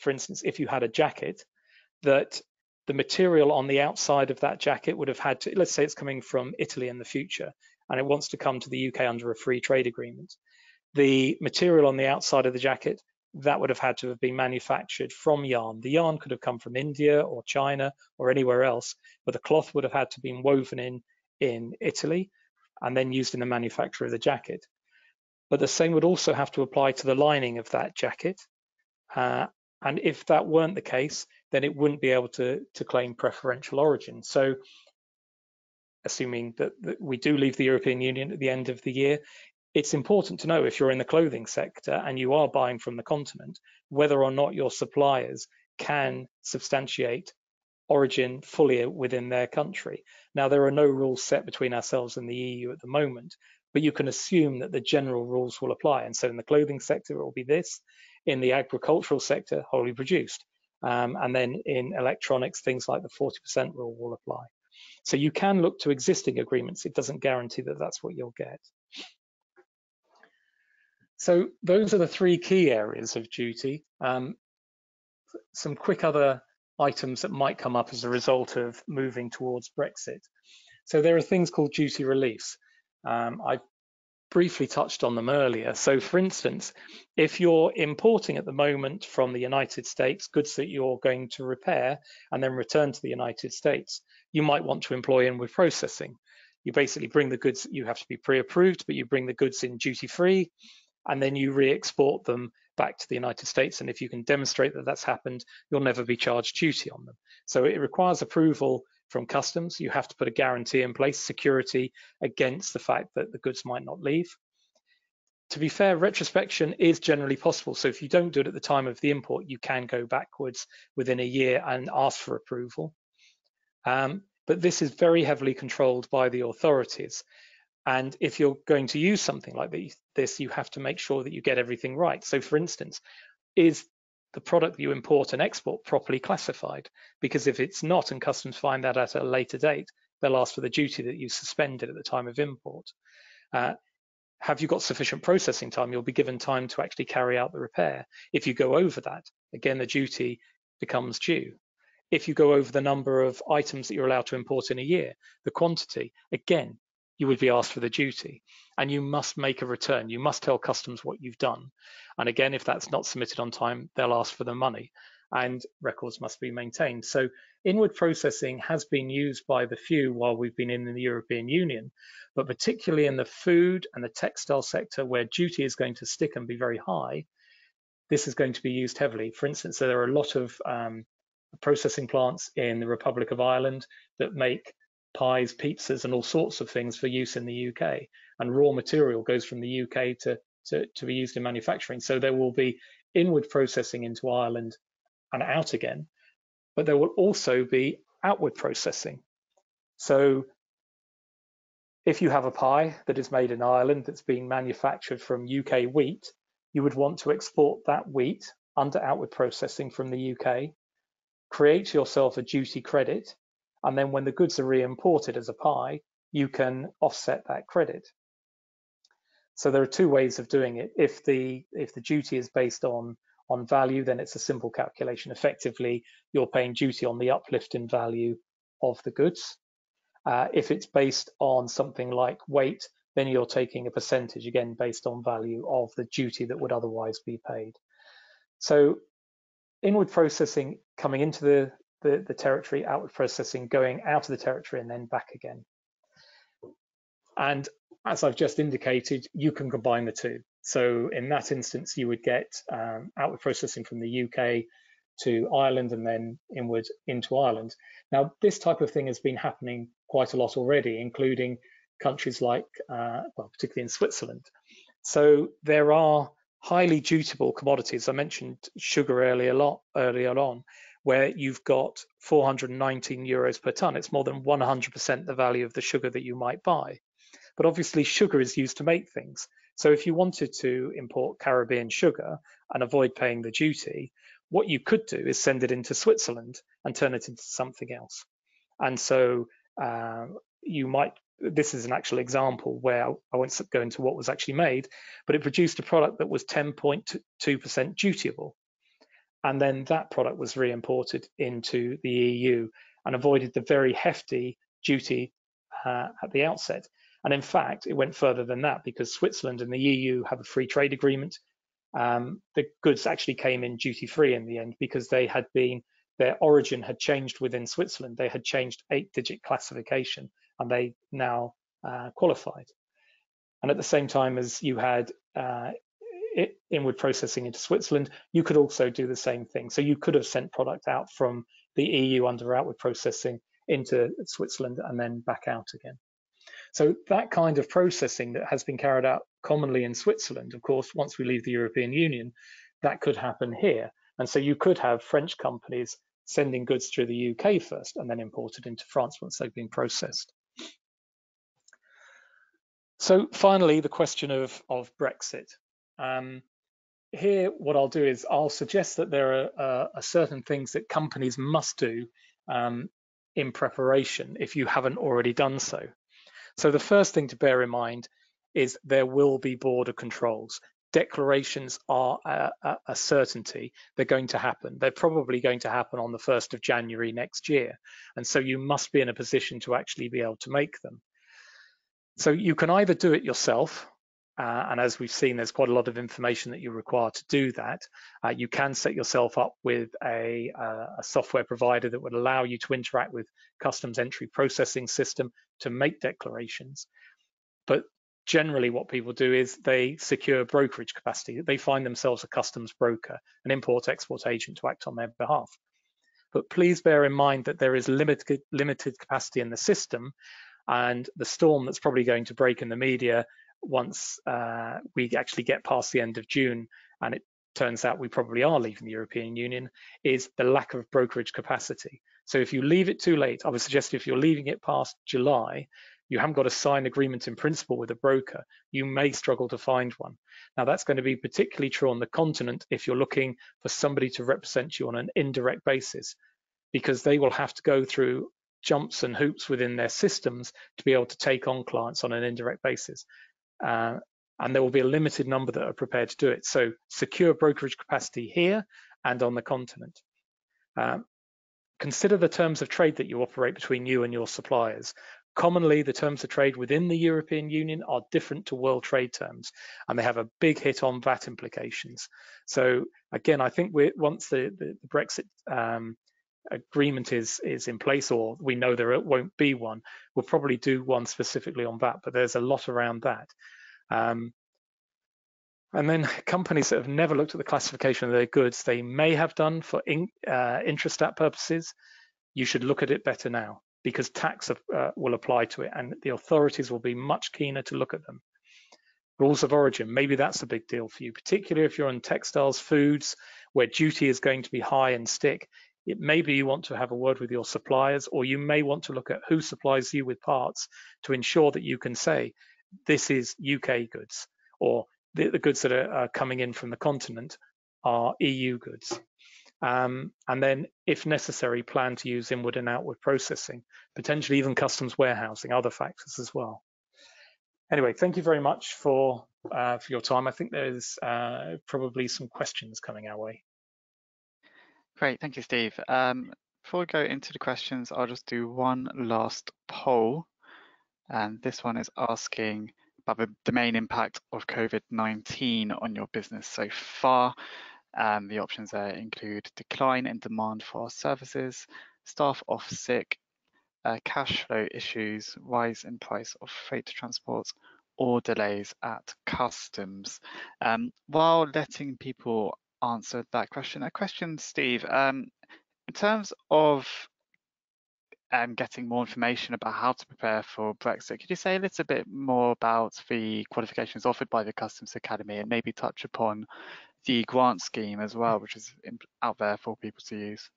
for instance, if you had a jacket, that the material on the outside of that jacket would have had to, let's say it's coming from Italy in the future, and it wants to come to the UK under a free trade agreement. The material on the outside of the jacket, that would have had to have been manufactured from yarn. The yarn could have come from India or China or anywhere else, but the cloth would have had to be woven in in Italy and then used in the manufacture of the jacket. But the same would also have to apply to the lining of that jacket. Uh, and if that weren't the case, then it wouldn't be able to, to claim preferential origin. So assuming that, that we do leave the European Union at the end of the year, it's important to know if you're in the clothing sector and you are buying from the continent, whether or not your suppliers can substantiate origin fully within their country. Now, there are no rules set between ourselves and the EU at the moment, but you can assume that the general rules will apply. And so in the clothing sector, it will be this. In the agricultural sector, wholly produced. Um, and then in electronics, things like the 40% rule will apply. So you can look to existing agreements. It doesn't guarantee that that's what you'll get. So those are the three key areas of duty. Um, some quick other items that might come up as a result of moving towards Brexit. So there are things called duty reliefs. Um, I briefly touched on them earlier. So for instance, if you're importing at the moment from the United States goods that you're going to repair and then return to the United States, you might want to employ inward processing. You basically bring the goods, you have to be pre-approved, but you bring the goods in duty free and then you re-export them back to the United States. And if you can demonstrate that that's happened, you'll never be charged duty on them. So it requires approval from customs. You have to put a guarantee in place, security against the fact that the goods might not leave. To be fair, retrospection is generally possible. So if you don't do it at the time of the import, you can go backwards within a year and ask for approval. Um, but this is very heavily controlled by the authorities. And if you're going to use something like this, you have to make sure that you get everything right. So for instance, is the product you import and export properly classified? Because if it's not and customs find that at a later date, they'll ask for the duty that you suspended at the time of import. Uh, have you got sufficient processing time? You'll be given time to actually carry out the repair. If you go over that, again, the duty becomes due. If you go over the number of items that you're allowed to import in a year, the quantity, again, you would be asked for the duty and you must make a return. You must tell customs what you've done. And again, if that's not submitted on time, they'll ask for the money. and records must be maintained. So inward processing has been used by the few while we've been in the European Union, but particularly in the food and the textile sector where duty is going to stick and be very high, this is going to be used heavily. For instance, there are a lot of um, processing plants in the Republic of Ireland that make pies, pizzas, and all sorts of things for use in the UK. And raw material goes from the UK to, to, to be used in manufacturing. So there will be inward processing into Ireland and out again, but there will also be outward processing. So if you have a pie that is made in Ireland that's being manufactured from UK wheat, you would want to export that wheat under outward processing from the UK, create yourself a duty credit, and then when the goods are re-imported as a pie, you can offset that credit. So there are two ways of doing it. If the if the duty is based on on value, then it's a simple calculation. Effectively, you're paying duty on the uplift in value of the goods. Uh, if it's based on something like weight, then you're taking a percentage, again, based on value of the duty that would otherwise be paid. So inward processing coming into the, the, the territory, outward processing going out of the territory and then back again. And as I've just indicated, you can combine the two. So in that instance, you would get um, outward processing from the UK to Ireland and then inward into Ireland. Now, this type of thing has been happening quite a lot already, including countries like, uh, well, particularly in Switzerland. So there are highly dutiable commodities. I mentioned sugar earlier, lot, earlier on, where you've got 419 euros per ton. It's more than 100% the value of the sugar that you might buy. But obviously, sugar is used to make things. So if you wanted to import Caribbean sugar and avoid paying the duty, what you could do is send it into Switzerland and turn it into something else. And so uh, you might, this is an actual example where I won't go into what was actually made, but it produced a product that was 10.2% dutiable. And then that product was re-imported into the EU and avoided the very hefty duty uh, at the outset. And in fact, it went further than that because Switzerland and the EU have a free trade agreement. Um, the goods actually came in duty free in the end because they had been, their origin had changed within Switzerland. They had changed eight digit classification and they now uh, qualified. And at the same time as you had uh, inward processing into Switzerland, you could also do the same thing. So you could have sent product out from the EU under outward processing into Switzerland and then back out again. So that kind of processing that has been carried out commonly in Switzerland, of course, once we leave the European Union, that could happen here. And so you could have French companies sending goods through the UK first and then imported into France once they've been processed. So finally, the question of, of Brexit. Um, here, what I'll do is I'll suggest that there are, uh, certain things that companies must do um, in preparation if you haven't already done so. So the first thing to bear in mind is there will be border controls. Declarations are a, a, certainty. They're going to happen. They're probably going to happen on the 1st of January next year. And so you must be in a position to actually be able to make them. So you can either do it yourself, uh, and as we've seen, there's quite a lot of information that you require to do that. Uh, you can set yourself up with a, uh, a, software provider that would allow you to interact with customs entry processing system to make declarations. But generally what people do is they secure brokerage capacity. They find themselves a customs broker, an import-export agent to act on their behalf. But please bear in mind that there is limited, limited capacity in the system and the storm that's probably going to break in the media once uh, we actually get past the end of June and it turns out we probably are leaving the European Union is the lack of brokerage capacity. So if you leave it too late, I would suggest if you're leaving it past July, you haven't got a signed agreement in principle with a broker, you may struggle to find one. Now that's going to be particularly true on the continent if you're looking for somebody to represent you on an indirect basis, because they will have to go through jumps and hoops within their systems to be able to take on clients on an indirect basis. Uh, and there will be a limited number that are prepared to do it. So secure brokerage capacity here and on the continent. Um, consider the terms of trade that you operate between you and your suppliers. commonly the terms of trade within the European Union are different to world trade terms, and they have a big hit on VAT implications. So again, I think once the, the, the Brexit um, agreement is is in place, or we know there won't be one, we'll probably do one specifically on that But there's a lot around that. Um, and then companies that have never looked at the classification of their goods, they may have done for in, uh, Intrastat purposes. You should look at it better now because tax uh, will apply to it and the authorities will be much keener to look at them. Rules of origin, maybe that's a big deal for you, particularly if you're on textiles, foods, where duty is going to be high and stick. It may be you want to have a word with your suppliers, or you may want to look at who supplies you with parts to ensure that you can say, this is UK goods, or the, the goods that are, are coming in from the continent are EU goods. Um, and then, if necessary, plan to use inward and outward processing, potentially even customs warehousing, other factors as well. Anyway, thank you very much for uh, for your time. I think there's uh, probably some questions coming our way. Great, thank you, Steve. Um, before we go into the questions, I'll just do one last poll. And this one is asking about the, main impact of COVID-19 on your business so far. Um, the options there include decline in demand for our services, staff off sick, uh, cash flow issues, rise in price of freight transport, or delays at customs. Um, while letting people answer that question, a question, Steve, um, in terms of um, getting more information about how to prepare for Brexit, could you say a little bit more about the qualifications offered by the Customs Academy and maybe touch upon the grant scheme as well, which is in, out there for people to use.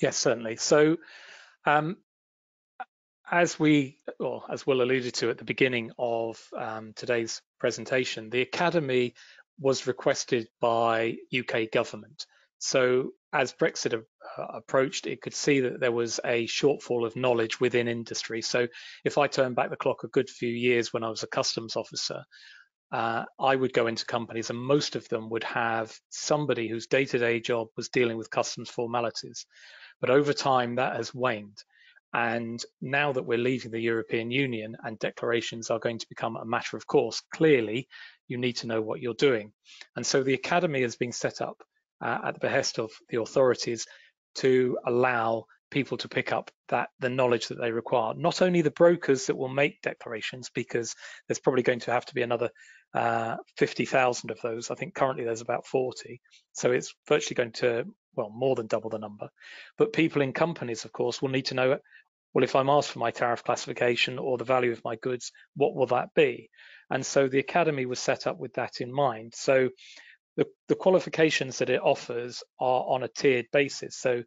Yes, certainly. So um, as we, or as Will alluded to at the beginning of um, today's presentation, the Academy was requested by UK government. So as Brexit uh, approached, it could see that there was a shortfall of knowledge within industry. So if I turn back the clock a good few years when I was a customs officer, uh, I would go into companies and most of them would have somebody whose day-to-day job was dealing with customs formalities. But over time that has waned. And now that we're leaving the European Union and declarations are going to become a matter of course, clearly you need to know what you're doing. And so the Academy has been set up uh, at the behest of the authorities to allow people to pick up that the knowledge that they require. Not only the brokers that will make declarations, because there's probably going to have to be another uh, 50,000 of those. I think currently there's about 40. So it's virtually going to, well, more than double the number. But people in companies, of course, will need to know, well, if I'm asked for my tariff classification or the value of my goods, what will that be? And so the Academy was set up with that in mind. So the, the qualifications that it offers are on a tiered basis. So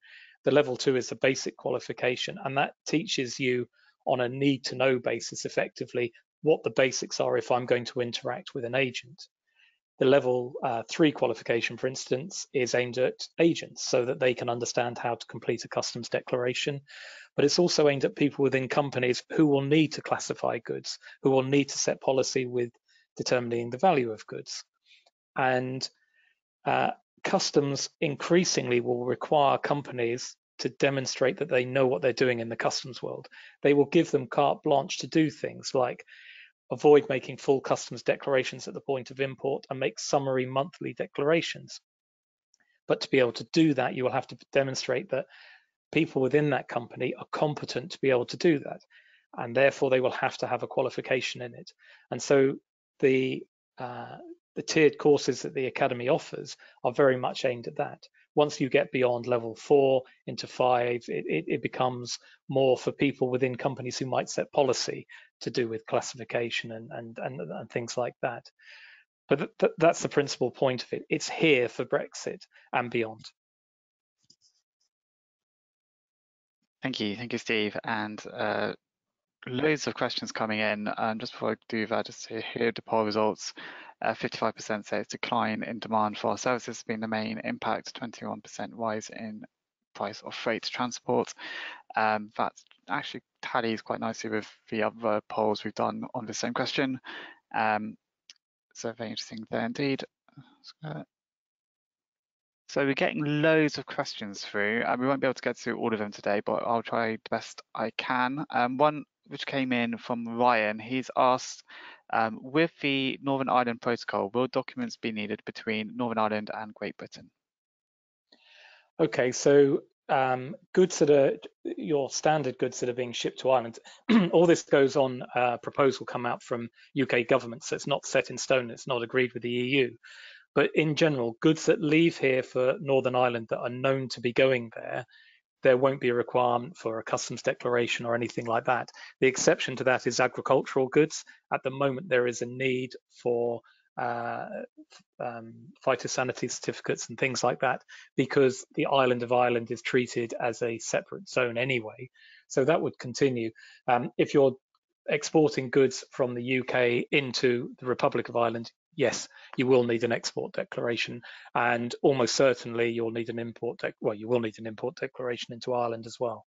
the level two is the basic qualification, and that teaches you on a need to know basis effectively what the basics are if I'm going to interact with an agent. The level uh, three qualification, for instance, is aimed at agents so that they can understand how to complete a customs declaration. But it's also aimed at people within companies who will need to classify goods, who will need to set policy with determining the value of goods. And uh, customs increasingly will require companies to demonstrate that they know what they're doing in the customs world. They will give them carte blanche to do things like avoid making full customs declarations at the point of import and make summary monthly declarations. But to be able to do that, you will have to demonstrate that people within that company are competent to be able to do that. And therefore they will have to have a qualification in it. And so the uh, the tiered courses that the Academy offers are very much aimed at that. Once you get beyond level four into five, it, it, it, becomes more for people within companies who might set policy to do with classification and, and, and, and things like that. But th th that's the principal point of it. It's here for Brexit and beyond. Thank you. Thank you, Steve. And uh, loads of questions coming in. Um, just before I do that, just to hear the poll results. 55% uh, say it's decline in demand for our services has been the main impact, 21% rise in price of freight transport. Um, that actually tallies quite nicely with the other polls we've done on the same question. Um, so very interesting there indeed. So we're getting loads of questions through. and we won't be able to get to all of them today, but I'll try the best I can. Um, one which came in from Ryan. He's asked, um, with the Northern Ireland Protocol, will documents be needed between Northern Ireland and Great Britain? Okay, so um, goods that are your standard goods that are being shipped to Ireland, all this goes on uh, proposal come out from UK government, so it's not set in stone, it's not agreed with the EU. But in general, goods that leave here for Northern Ireland that are known to be going there, there won't be a requirement for a customs declaration or anything like that. The exception to that is agricultural goods. At the moment, there is a need for uh, um, phytosanitary certificates and things like that because the island of Ireland is treated as a separate zone anyway. So that would continue. Um, if you're exporting goods from the UK into the Republic of Ireland, yes, you will need an export declaration, and almost certainly you'll need an import. well, you will need an import declaration into Ireland as well.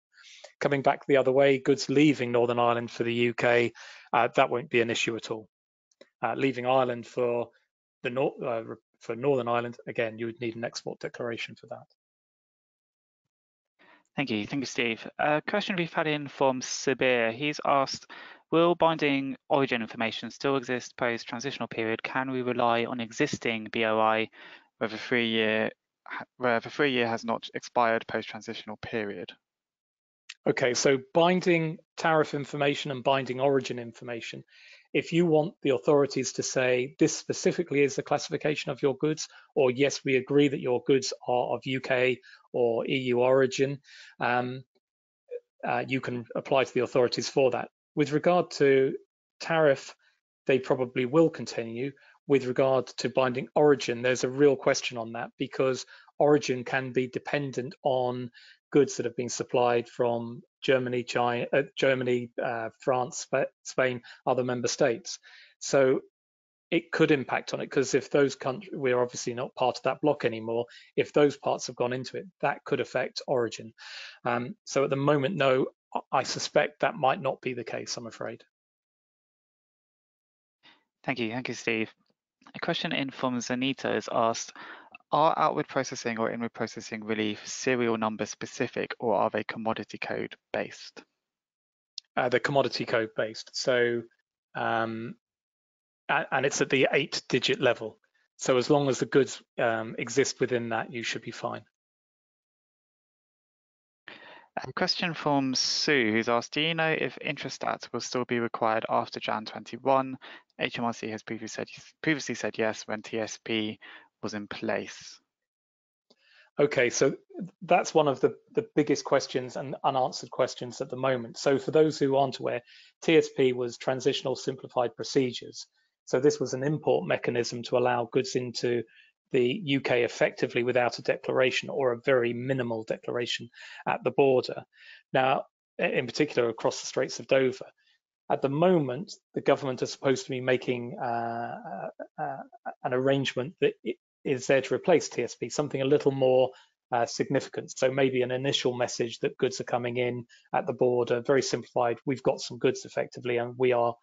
Coming back the other way, goods leaving Northern Ireland for the UK, uh, that won't be an issue at all uh, leaving Ireland for the nor uh, for Northern Ireland, again, you would need an export declaration for that. Thank you. Thank you, Steve. A question we've had in from Sabir. He's asked, will binding origin information still exist post-transitional period? Can we rely on existing BOI where the three-year where the three year has not expired post-transitional period? Okay, so binding tariff information and binding origin information if you want the authorities to say this specifically is the classification of your goods, or yes, we agree that your goods are of UK or EU origin, um, uh, you can apply to the authorities for that. With regard to tariff, they probably will continue. With regard to binding origin, there's a real question on that because origin can be dependent on goods that have been supplied from Germany, China, uh, Germany, uh, France, Spain, other member states. So it could impact on it because if those countries, we're obviously not part of that bloc anymore. If those parts have gone into it, that could affect origin. Um, so at the moment, no, I suspect that might not be the case, I'm afraid. Thank you. Thank you, Steve. A question in from Zanita is asked, are outward processing or inward processing relief serial number specific or are they commodity code based? Uh, they're commodity code based. So, um, and it's at the eight digit level. So as long as the goods um, exist within that, you should be fine. A question from Sue, who's asked, do you know if Intrastat will still be required after Jan 21? HMRC has previously said, previously said yes when TSP was in place? Okay, so that's one of the, the biggest questions and unanswered questions at the moment. So for those who aren't aware, TSP was Transitional Simplified Procedures. So this was an import mechanism to allow goods into the UK effectively without a declaration or a very minimal declaration at the border. Now, in particular across the Straits of Dover. At the moment, the government is supposed to be making uh, uh, uh an arrangement that is there to replace TSP, something a little more uh, significant. So maybe an initial message that goods are coming in at the border, very simplified. We've got some goods effectively, and we are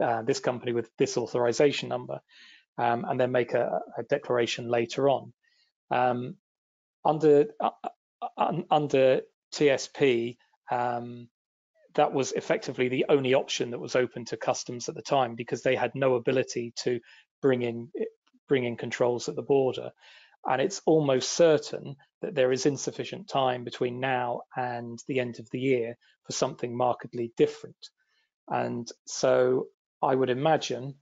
uh, this company with this authorization number, um, and then make a, a declaration later on. Um, under uh, uh under TSP, um, that was effectively the only option that was open to customs at the time because they had no ability to bring in bring in controls at the border. And it's almost certain that there is insufficient time between now and the end of the year for something markedly different. And so I would imagine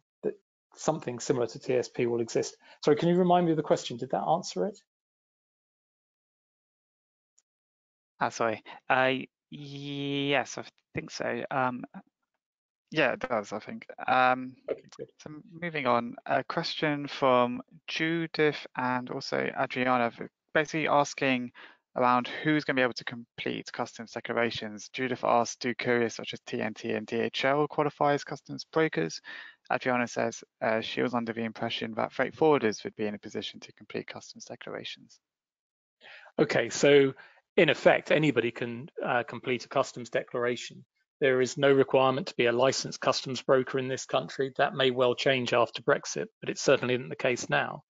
something similar to TSP will exist. Sorry, can you remind me of the question? Did that answer it? Uh, sorry. Uh, yes, I think so. Um, yeah, it does, I think. Um, okay. So moving on, a question from Judith and also Adriana, basically asking around who's going to be able to complete customs declarations. Judith asked, do couriers such as TNT and DHL qualify as customs brokers? Adriana says uh, she was under the impression that freight forwarders would be in a position to complete customs declarations. Okay, so in effect, anybody can uh, complete a customs declaration. There is no requirement to be a licensed customs broker in this country. That may well change after Brexit, but it certainly isn't the case now.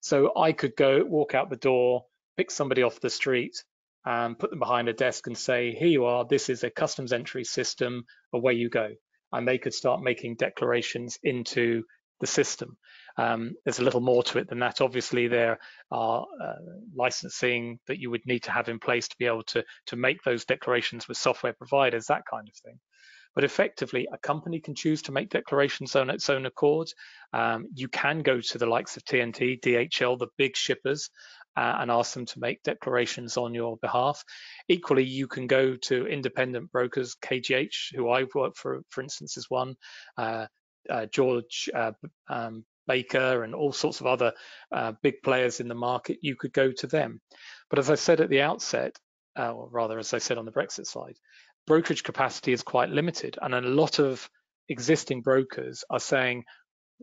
So I could go walk out the door, pick somebody off the street, um, put them behind a desk and say, here you are, this is a customs entry system, away you go. And they could start making declarations into the system. Um, there's a little more to it than that. Obviously, there are uh, licensing that you would need to have in place to be able to, to make those declarations with software providers, that kind of thing. But effectively, a company can choose to make declarations on its own accord. Um, you can go to the likes of TNT, DHL, the big shippers, uh, and ask them to make declarations on your behalf. Equally, you can go to independent brokers, KGH, who I've worked for, for instance, is one, uh, uh, George uh, um, Baker, and all sorts of other uh, big players in the market. You could go to them. But as I said at the outset, uh, or rather, as I said on the Brexit slide, brokerage capacity is quite limited, and a lot of existing brokers are saying,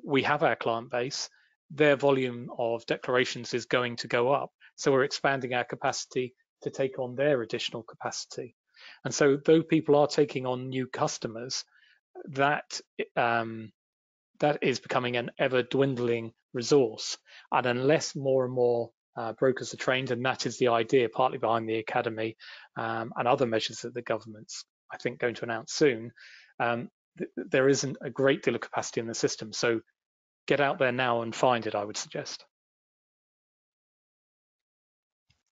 we have our client base, their volume of declarations is going to go up. So we're expanding our capacity to take on their additional capacity. And so though people are taking on new customers, that um, that is becoming an ever dwindling resource. And unless more and more uh, brokers are trained, and that is the idea partly behind the academy um, and other measures that the government's, I think, going to announce soon, um, th there isn't a great deal of capacity in the system. So get out there now and find it, I would suggest.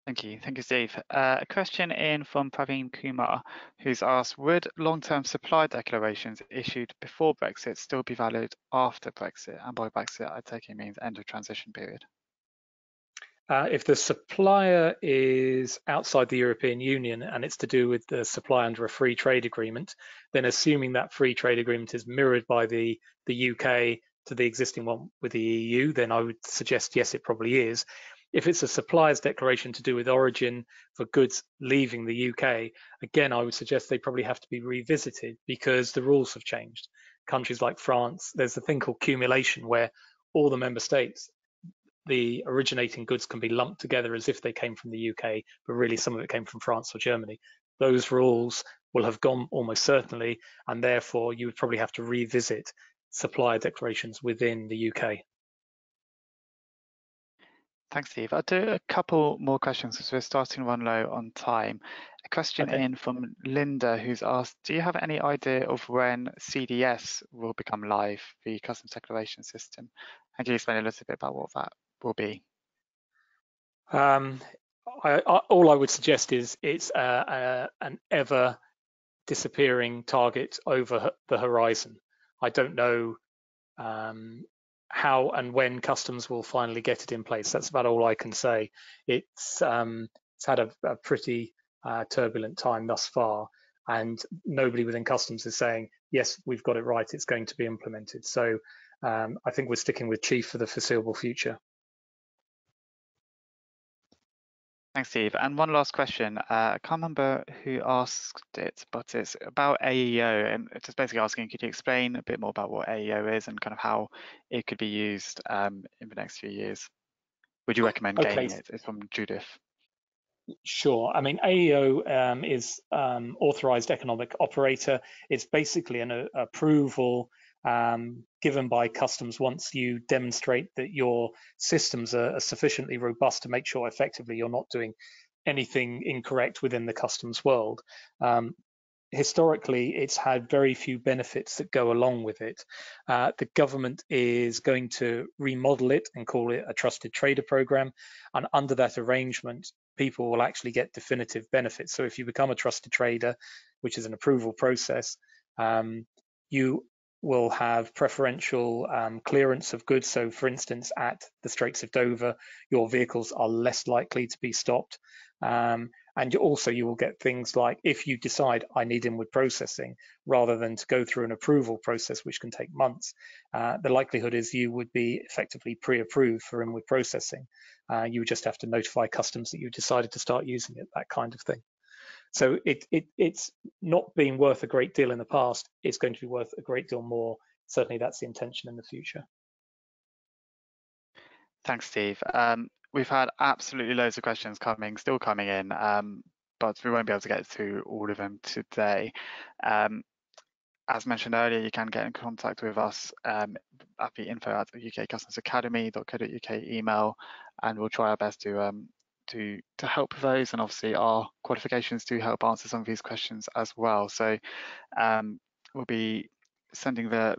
Thank you. Thank you, Steve. Uh, a question in from Praveen Kumar, who's asked, would long-term supply declarations issued before Brexit still be valid after Brexit? And by Brexit, I take it means end of transition period. Uh, if the supplier is outside the European Union and it's to do with the supply under a free trade agreement, then assuming that free trade agreement is mirrored by the, the UK to the existing one with the EU, then I would suggest yes, it probably is. If it's a supplier's declaration to do with origin for goods leaving the UK, again, I would suggest they probably have to be revisited because the rules have changed. Countries like France, there's a thing called cumulation where all the member states the originating goods can be lumped together as if they came from the UK, but really some of it came from France or Germany. Those rules will have gone almost certainly, and therefore you would probably have to revisit supplier declarations within the UK. Thanks, Steve. I'll do a couple more questions because we're starting one low on time. A question okay. in from Linda who's asked, do you have any idea of when CDS will become live, the customs declaration system? And can you explain a little bit about what that will be? Um, I, I, all I would suggest is it's uh, uh, an ever disappearing target over the horizon. I don't know um, how and when customs will finally get it in place. That's about all I can say. It's um, it's had a, a pretty uh, turbulent time thus far, and nobody within customs is saying yes, we've got it right. It's going to be implemented. So um, I think we're sticking with CHIEF for the foreseeable future. Thanks, Steve. And one last question. Uh, I can't remember who asked it, but it's about AEO and it's just basically asking, could you explain a bit more about what AEO is and kind of how it could be used um, in the next few years? Would you recommend okay. gaining it? It's from Judith. Sure. I mean, AEO um, is um, authorized economic operator. It's basically an uh, approval um, given by customs once you demonstrate that your systems are, are, sufficiently robust to make sure effectively you're not doing anything incorrect within the customs world. Um, historically, it's had very few benefits that go along with it. Uh, the government is going to remodel it and call it a trusted trader program. And under that arrangement, people will actually get definitive benefits. So if you become a trusted trader, which is an approval process, um, you will have preferential um, clearance of goods. So for instance, at the Straits of Dover, your vehicles are less likely to be stopped. Um, and also you will get things like if you decide I need inward processing rather than to go through an approval process, which can take months, uh, the likelihood is you would be effectively pre-approved for inward processing. Uh, you would just have to notify customs that you decided to start using it, that kind of thing. So it, it, it's not been worth a great deal in the past. It's going to be worth a great deal more. Certainly that's the intention in the future. Thanks, Steve. Um, we've had absolutely loads of questions coming, still coming in, um, but we won't be able to get to all of them today. Um, as mentioned earlier, you can get in contact with us um, at the info at UK Customs Academy.co.uk email, and we'll try our best to um, to to help those, and obviously our qualifications do help answer some of these questions as well. So um, we'll be sending the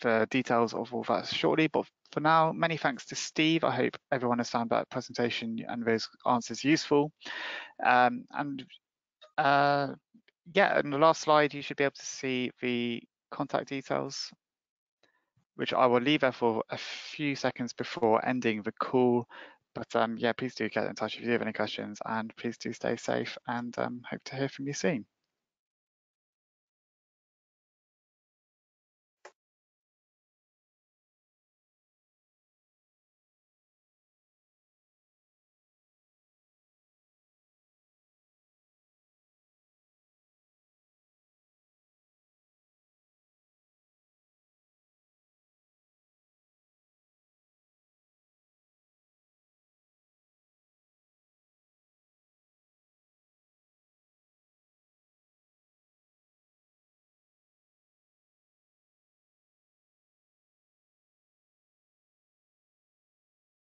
the details of all that shortly. But for now, many thanks to Steve. I hope everyone has found that presentation and those answers useful. Um, and uh, yeah, in the last slide, you should be able to see the contact details, which I will leave there for a few seconds before ending the call. But um, yeah, please do get in touch if you have any questions and please do stay safe and um, hope to hear from you soon.